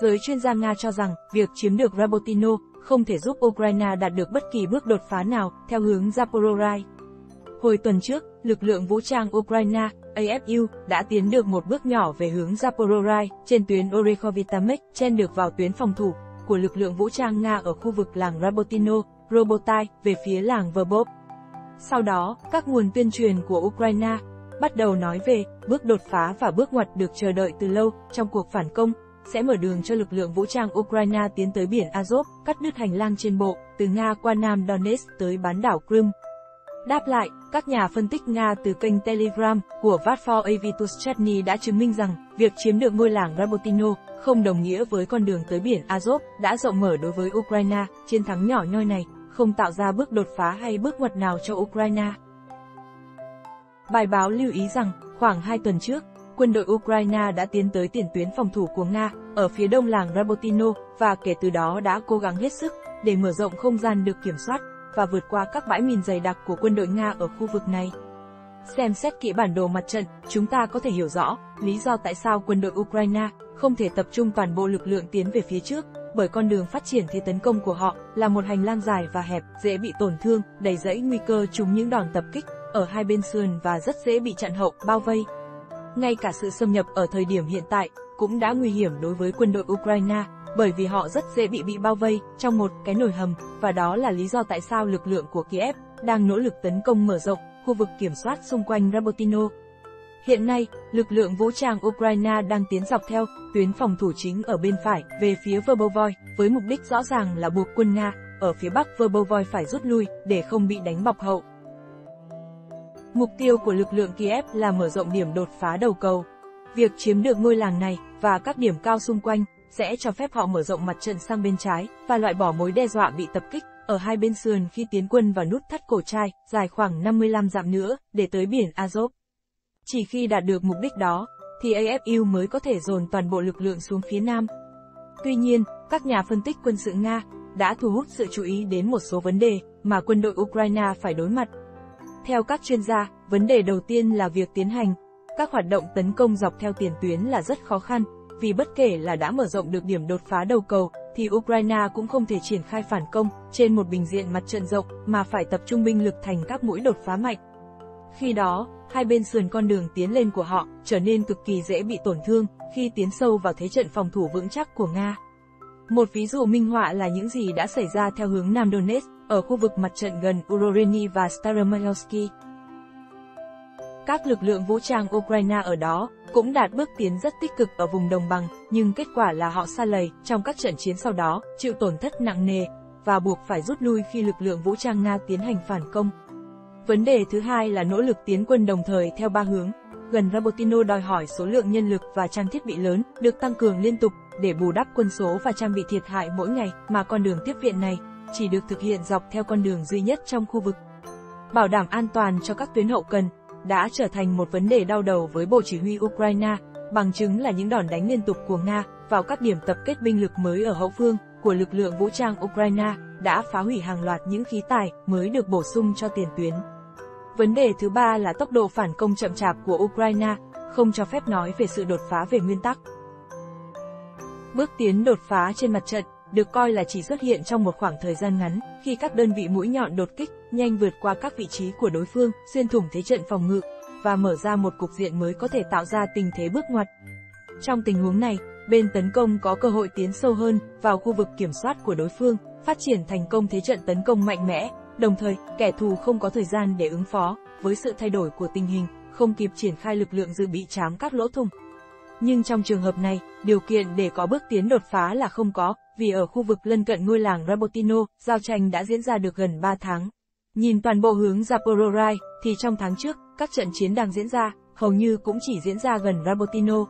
Giới chuyên gia Nga cho rằng, việc chiếm được Rabotino không thể giúp Ukraine đạt được bất kỳ bước đột phá nào theo hướng Zaporozhye. Hồi tuần trước, lực lượng vũ trang Ukraine, AFU, đã tiến được một bước nhỏ về hướng Zaporozhye trên tuyến Orekhovitamek, chen được vào tuyến phòng thủ của lực lượng vũ trang Nga ở khu vực làng Rabotino, Robotai, về phía làng Verbov. Sau đó, các nguồn tuyên truyền của Ukraine bắt đầu nói về bước đột phá và bước ngoặt được chờ đợi từ lâu trong cuộc phản công, sẽ mở đường cho lực lượng vũ trang Ukraine tiến tới biển Azov, cắt đứt hành lang trên bộ, từ Nga qua Nam Donetsk tới bán đảo Crimea. Đáp lại, các nhà phân tích Nga từ kênh Telegram của Vatfor Avituschetny đã chứng minh rằng, việc chiếm được ngôi làng Rabotino không đồng nghĩa với con đường tới biển Azov đã rộng mở đối với Ukraine, chiến thắng nhỏ nhoi này không tạo ra bước đột phá hay bước ngoặt nào cho Ukraine. Bài báo lưu ý rằng, khoảng 2 tuần trước, quân đội Ukraine đã tiến tới tiền tuyến phòng thủ của Nga, ở phía đông làng Rabotino, và kể từ đó đã cố gắng hết sức, để mở rộng không gian được kiểm soát, và vượt qua các bãi mìn dày đặc của quân đội Nga ở khu vực này. Xem xét kỹ bản đồ mặt trận, chúng ta có thể hiểu rõ lý do tại sao quân đội Ukraine không thể tập trung toàn bộ lực lượng tiến về phía trước, bởi con đường phát triển thế tấn công của họ là một hành lang dài và hẹp, dễ bị tổn thương, đầy rẫy nguy cơ trúng những đòn tập kích ở hai bên sườn và rất dễ bị chặn hậu, bao vây. Ngay cả sự xâm nhập ở thời điểm hiện tại cũng đã nguy hiểm đối với quân đội Ukraine, bởi vì họ rất dễ bị bị bao vây trong một cái nồi hầm, và đó là lý do tại sao lực lượng của Kiev đang nỗ lực tấn công mở rộng khu vực kiểm soát xung quanh Rabotino. Hiện nay, lực lượng vũ trang Ukraine đang tiến dọc theo tuyến phòng thủ chính ở bên phải về phía Verbovoy, với mục đích rõ ràng là buộc quân Nga ở phía bắc Verbovoy phải rút lui để không bị đánh bọc hậu. Mục tiêu của lực lượng Kiev là mở rộng điểm đột phá đầu cầu. Việc chiếm được ngôi làng này và các điểm cao xung quanh sẽ cho phép họ mở rộng mặt trận sang bên trái và loại bỏ mối đe dọa bị tập kích ở hai bên sườn khi tiến quân vào nút thắt cổ trai dài khoảng 55 dặm nữa để tới biển Azov. Chỉ khi đạt được mục đích đó, thì AFU mới có thể dồn toàn bộ lực lượng xuống phía nam. Tuy nhiên, các nhà phân tích quân sự Nga đã thu hút sự chú ý đến một số vấn đề mà quân đội Ukraine phải đối mặt. Theo các chuyên gia, vấn đề đầu tiên là việc tiến hành các hoạt động tấn công dọc theo tiền tuyến là rất khó khăn, vì bất kể là đã mở rộng được điểm đột phá đầu cầu, thì Ukraine cũng không thể triển khai phản công trên một bình diện mặt trận rộng mà phải tập trung binh lực thành các mũi đột phá mạnh. Khi đó, hai bên sườn con đường tiến lên của họ trở nên cực kỳ dễ bị tổn thương khi tiến sâu vào thế trận phòng thủ vững chắc của Nga. Một ví dụ minh họa là những gì đã xảy ra theo hướng Nam Donetsk, ở khu vực mặt trận gần Uroreni và Staromalyovsky. Các lực lượng vũ trang Ukraine ở đó cũng đạt bước tiến rất tích cực ở vùng đồng bằng, nhưng kết quả là họ xa lầy trong các trận chiến sau đó, chịu tổn thất nặng nề và buộc phải rút lui khi lực lượng vũ trang Nga tiến hành phản công. Vấn đề thứ hai là nỗ lực tiến quân đồng thời theo ba hướng. Gần Rabotino đòi hỏi số lượng nhân lực và trang thiết bị lớn được tăng cường liên tục để bù đắp quân số và trang bị thiệt hại mỗi ngày mà con đường tiếp viện này chỉ được thực hiện dọc theo con đường duy nhất trong khu vực. Bảo đảm an toàn cho các tuyến hậu cần đã trở thành một vấn đề đau đầu với Bộ Chỉ huy Ukraine, bằng chứng là những đòn đánh liên tục của Nga vào các điểm tập kết binh lực mới ở hậu phương của lực lượng vũ trang Ukraine đã phá hủy hàng loạt những khí tài mới được bổ sung cho tiền tuyến. Vấn đề thứ ba là tốc độ phản công chậm chạp của Ukraine, không cho phép nói về sự đột phá về nguyên tắc. Bước tiến đột phá trên mặt trận được coi là chỉ xuất hiện trong một khoảng thời gian ngắn, khi các đơn vị mũi nhọn đột kích nhanh vượt qua các vị trí của đối phương, xuyên thủng thế trận phòng ngự và mở ra một cục diện mới có thể tạo ra tình thế bước ngoặt. Trong tình huống này, bên tấn công có cơ hội tiến sâu hơn vào khu vực kiểm soát của đối phương, phát triển thành công thế trận tấn công mạnh mẽ, đồng thời, kẻ thù không có thời gian để ứng phó với sự thay đổi của tình hình, không kịp triển khai lực lượng dự bị chám các lỗ thủng. Nhưng trong trường hợp này, điều kiện để có bước tiến đột phá là không có, vì ở khu vực lân cận ngôi làng Rabotino, giao tranh đã diễn ra được gần 3 tháng. Nhìn toàn bộ hướng Zaporozhye, thì trong tháng trước, các trận chiến đang diễn ra, hầu như cũng chỉ diễn ra gần Rabotino.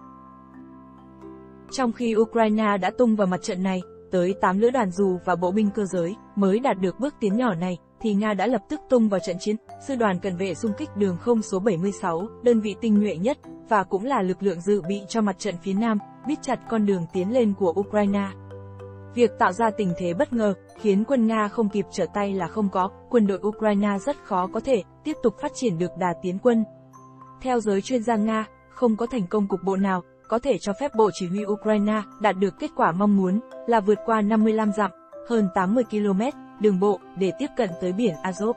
Trong khi Ukraine đã tung vào mặt trận này, tới 8 lữ đoàn dù và bộ binh cơ giới mới đạt được bước tiến nhỏ này, thì Nga đã lập tức tung vào trận chiến, sư đoàn cận vệ xung kích đường không số 76, đơn vị tinh nhuệ nhất, và cũng là lực lượng dự bị cho mặt trận phía Nam, biết chặt con đường tiến lên của Ukraine. Việc tạo ra tình thế bất ngờ, khiến quân Nga không kịp trở tay là không có, quân đội Ukraine rất khó có thể tiếp tục phát triển được đà tiến quân. Theo giới chuyên gia Nga, không có thành công cục bộ nào có thể cho phép Bộ Chỉ huy Ukraine đạt được kết quả mong muốn là vượt qua 55 dặm, hơn 80 km, đường bộ để tiếp cận tới biển Azov.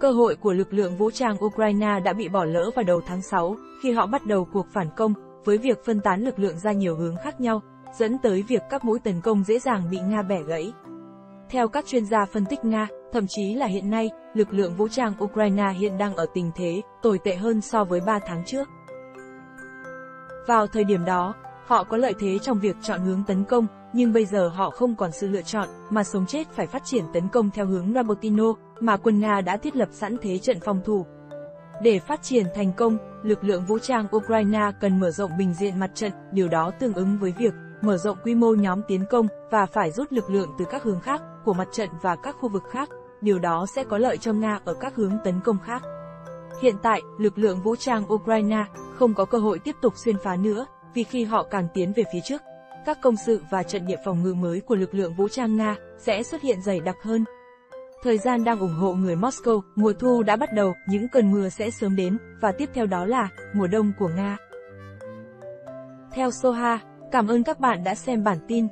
Cơ hội của lực lượng vũ trang Ukraine đã bị bỏ lỡ vào đầu tháng 6, khi họ bắt đầu cuộc phản công, với việc phân tán lực lượng ra nhiều hướng khác nhau, dẫn tới việc các mũi tấn công dễ dàng bị Nga bẻ gãy. Theo các chuyên gia phân tích Nga, thậm chí là hiện nay, lực lượng vũ trang Ukraine hiện đang ở tình thế tồi tệ hơn so với 3 tháng trước. Vào thời điểm đó, họ có lợi thế trong việc chọn hướng tấn công, nhưng bây giờ họ không còn sự lựa chọn, mà sống chết phải phát triển tấn công theo hướng Rabotino, mà quân Nga đã thiết lập sẵn thế trận phòng thủ. Để phát triển thành công, lực lượng vũ trang Ukraine cần mở rộng bình diện mặt trận, điều đó tương ứng với việc mở rộng quy mô nhóm tiến công và phải rút lực lượng từ các hướng khác của mặt trận và các khu vực khác, điều đó sẽ có lợi cho Nga ở các hướng tấn công khác. Hiện tại, lực lượng vũ trang Ukraine không có cơ hội tiếp tục xuyên phá nữa, vì khi họ càng tiến về phía trước, các công sự và trận địa phòng ngự mới của lực lượng vũ trang Nga sẽ xuất hiện dày đặc hơn. Thời gian đang ủng hộ người Moscow, mùa thu đã bắt đầu, những cơn mưa sẽ sớm đến, và tiếp theo đó là mùa đông của Nga. Theo Soha, cảm ơn các bạn đã xem bản tin.